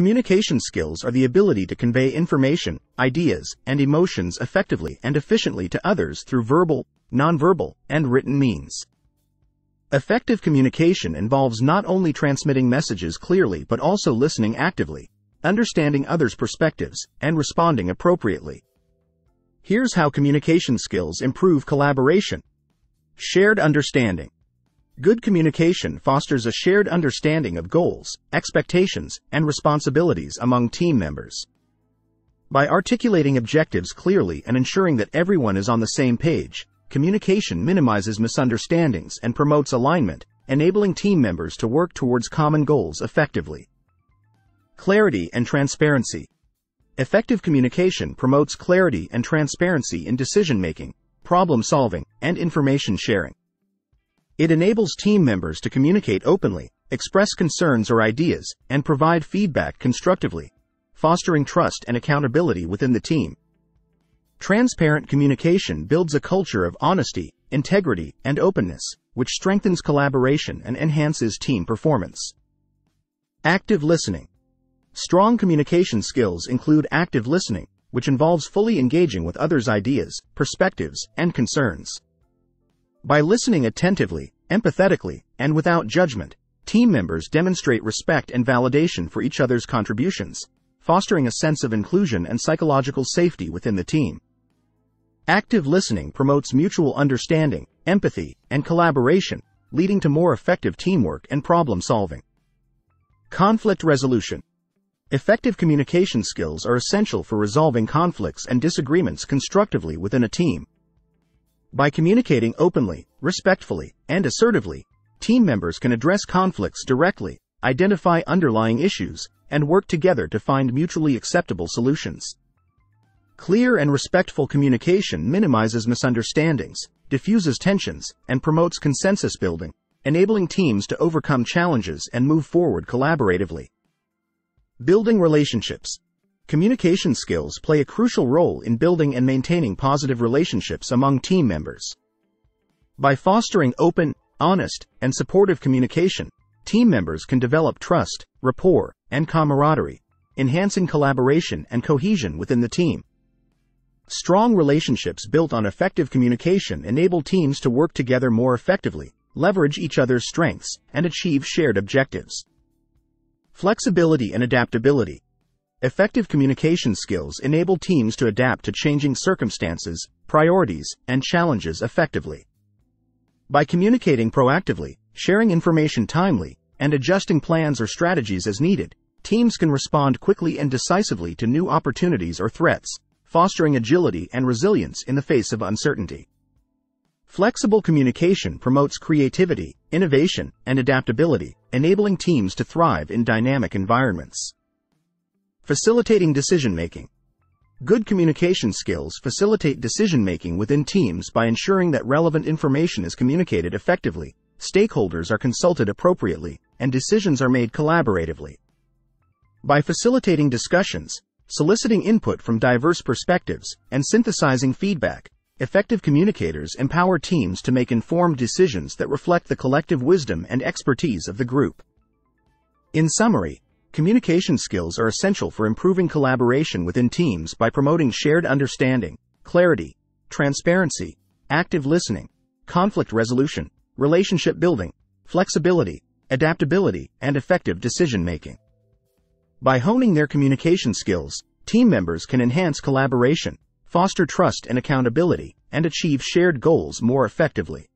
Communication skills are the ability to convey information, ideas, and emotions effectively and efficiently to others through verbal, nonverbal, and written means. Effective communication involves not only transmitting messages clearly but also listening actively, understanding others' perspectives, and responding appropriately. Here's how communication skills improve collaboration. Shared understanding. Good communication fosters a shared understanding of goals, expectations, and responsibilities among team members. By articulating objectives clearly and ensuring that everyone is on the same page, communication minimizes misunderstandings and promotes alignment, enabling team members to work towards common goals effectively. Clarity and transparency. Effective communication promotes clarity and transparency in decision making, problem solving, and information sharing. It enables team members to communicate openly, express concerns or ideas, and provide feedback constructively, fostering trust and accountability within the team. Transparent communication builds a culture of honesty, integrity, and openness, which strengthens collaboration and enhances team performance. Active listening. Strong communication skills include active listening, which involves fully engaging with others' ideas, perspectives, and concerns. By listening attentively, empathetically, and without judgment, team members demonstrate respect and validation for each other's contributions, fostering a sense of inclusion and psychological safety within the team. Active listening promotes mutual understanding, empathy, and collaboration, leading to more effective teamwork and problem solving. Conflict resolution. Effective communication skills are essential for resolving conflicts and disagreements constructively within a team, by communicating openly, respectfully, and assertively, team members can address conflicts directly, identify underlying issues, and work together to find mutually acceptable solutions. Clear and respectful communication minimizes misunderstandings, diffuses tensions, and promotes consensus building, enabling teams to overcome challenges and move forward collaboratively. Building relationships. Communication skills play a crucial role in building and maintaining positive relationships among team members. By fostering open, honest, and supportive communication, team members can develop trust, rapport, and camaraderie, enhancing collaboration and cohesion within the team. Strong relationships built on effective communication enable teams to work together more effectively, leverage each other's strengths, and achieve shared objectives. Flexibility and adaptability. Effective communication skills enable teams to adapt to changing circumstances, priorities, and challenges effectively. By communicating proactively, sharing information timely, and adjusting plans or strategies as needed, teams can respond quickly and decisively to new opportunities or threats, fostering agility and resilience in the face of uncertainty. Flexible communication promotes creativity, innovation, and adaptability, enabling teams to thrive in dynamic environments. Facilitating decision making. Good communication skills facilitate decision making within teams by ensuring that relevant information is communicated effectively, stakeholders are consulted appropriately, and decisions are made collaboratively. By facilitating discussions, soliciting input from diverse perspectives, and synthesizing feedback, effective communicators empower teams to make informed decisions that reflect the collective wisdom and expertise of the group. In summary, Communication skills are essential for improving collaboration within teams by promoting shared understanding, clarity, transparency, active listening, conflict resolution, relationship building, flexibility, adaptability, and effective decision making. By honing their communication skills, team members can enhance collaboration, foster trust and accountability, and achieve shared goals more effectively.